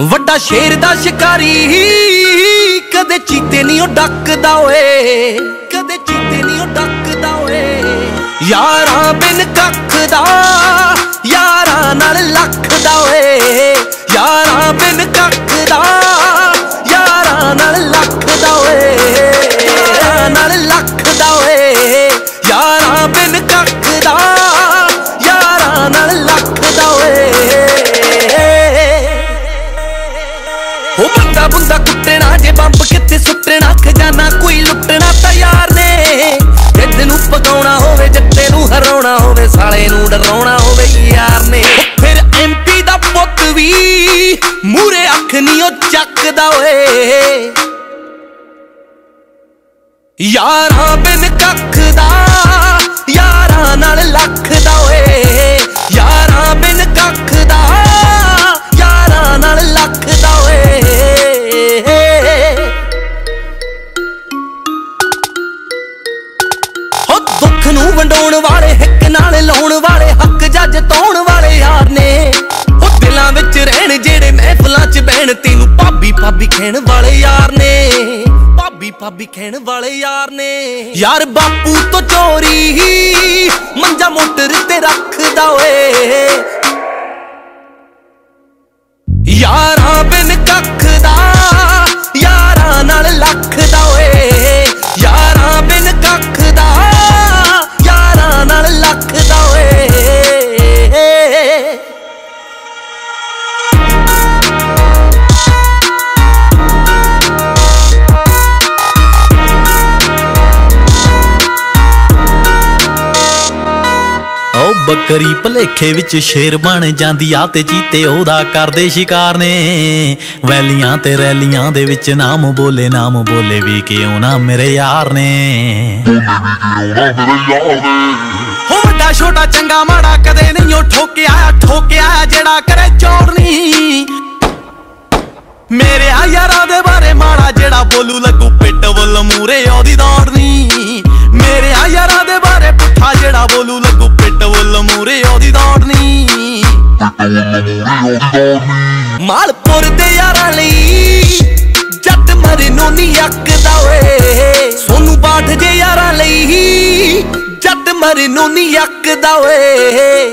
ਵੱਡਾ ਸ਼ੇਰ ਦਾ ਸ਼ਿਕਾਰੀ, ਕਦੇ ਚੀਤੇ ਨਹੀਂ ਉਹ ਡੱਕਦਾ ਓਏ। ਕਦੇ ਚੀਤੇ ਨਹੀਂ ਉਹ ਡੱਕਦਾ ਓਏ। ਯਾਰਾਂ ਬਿਨ ਕੱਖ ਦਾ ਯਾਰਾਂ ਨਾਲ ਲੱਖ ਦਾ ਓਏ। ਉਹ ਬੰਦਾ ਬੰਦਾ ਕੁੱਟਣਾ, ਜੇ ਬੰਬ ਕਿੱਥੇ ਸੁੱਟਣਾ ਖਜ਼ਾਨਾ ਕੋਈ ਲੁੱਟਣਾ ਤਿਆਰ ਨੇ। ਜਿੱਦ ਨੂੰ ਪਕਾਉਣਾ ਹੋਵੇ ਜੱਟੇ ਨੂੰ ਹਰਾਉਣਾ ਹੋਵੇ, ਸਾਲੇ ਨੂੰ ਡਰਾਉਣਾ ਹੋਵੇ, ਯਾਰ ਨੇ। ਉਹ ਫਿਰ ਐਮਪੀ ਦਾ ਪੁੱਤ ਵੀ ਮੂਰੇ ਅੱਖ ਨਹੀਂ ਉਹ ਚੱਕਦਾ ਓਏ। ਯਾਰਾਂ ਦੁੱਖ ਨੂੰ ਵੰਡਾਉਣ ਵਾਲੇ, ਹਿੱਕ ਨਾਲ ਲਾਉਣ ਵਾਲੇ, ਹੱਕ ਜੱਜ ਤਾਉਣ ਵਾਲੇ ਯਾਰ ਨੇ। ਉਹ ਦਿਲਾਂ ਵਿੱਚ ਰਹਿਣ ਜਿਹੜੇ ਮਹਿਫਲਾਂ 'ਚ ਬਹਿਣ, ਤੈਨੂੰ ਭਾਬੀ ਭਾਬੀ ਕਹਿਣ ਵਾਲੇ ਯਾਰ ਨੇ। ਭਾਬੀ ਭਾਬੀ ਕਹਿਣ ਵਾਲੇ ਯਾਰ ਨੇ। ਯਾਰ ਬਾਪੂ ਤੋਂ ਚੋਰੀ ਬੱਕਰੀ ਭਲੇਖੇ ਵਿੱਚ ਸ਼ੇਰ ਬਣ ਜਾਂਦੀ ਆ ਤੇ ਚੀਤੇ ਉਹਦਾ ਕਰਦੇ ਸ਼ਿਕਾਰ ਨੇ। ਵੈਲੀਆਂ ਤੇ ਰੈਲੀਆਂ ਦੇ ਵਿੱਚ ਨਾਮ ਬੋਲੇ ਨਾਮ ਬੋਲੇ ਵੀ ਕਿਉਂ ਨਾ ਮੇਰੇ ਯਾਰ ਨੇ। ਹੋ ਵੱਡਾ ਛੋਟਾ ਚੰਗਾ ਮਾੜਾ ਕਦੇ ਨਹੀਂ ਉਹ ਠੋਕਿਆ ਠੋਕਿਆ ਜਿਹੜਾ ਕਰੇ ਚੋੜਨੀ ਮੇਰੇ ਆ ਯਾਰਾਂ ਦੇ ਬਾਰੇ ਮਾੜਾ ਜਿਹੜਾ ਬੋਲੂ ਲੱਗੂ ਪਿੱਟ ਵੱਲ ਮੂਰੇ, ਉਹਦੀ ਦੌੜਨੀ ਮੇਰੇ ਆ ਯਾਰਾਂ ਦੇ ਬਾਰੇ ਪੁੱਠਾ ਜਿਹੜਾ ਬੋਲੂ ਮਾਲਪੁਰ ਦੇ ਯਾਰਾਂ ਲਈ ਜੱਟ ਮਰੇ ਨੂੰ ਨਹੀਂ ਅੱਕਦਾ ਓਏ। ਸੋਨੂੰ ਬਾਠ ਜੇ ਯਾਰਾਂ ਲਈ ਜੱਟ ਮਰੇ ਨੂੰ ਨਹੀਂ ਅੱਕਦਾ ਓਏ।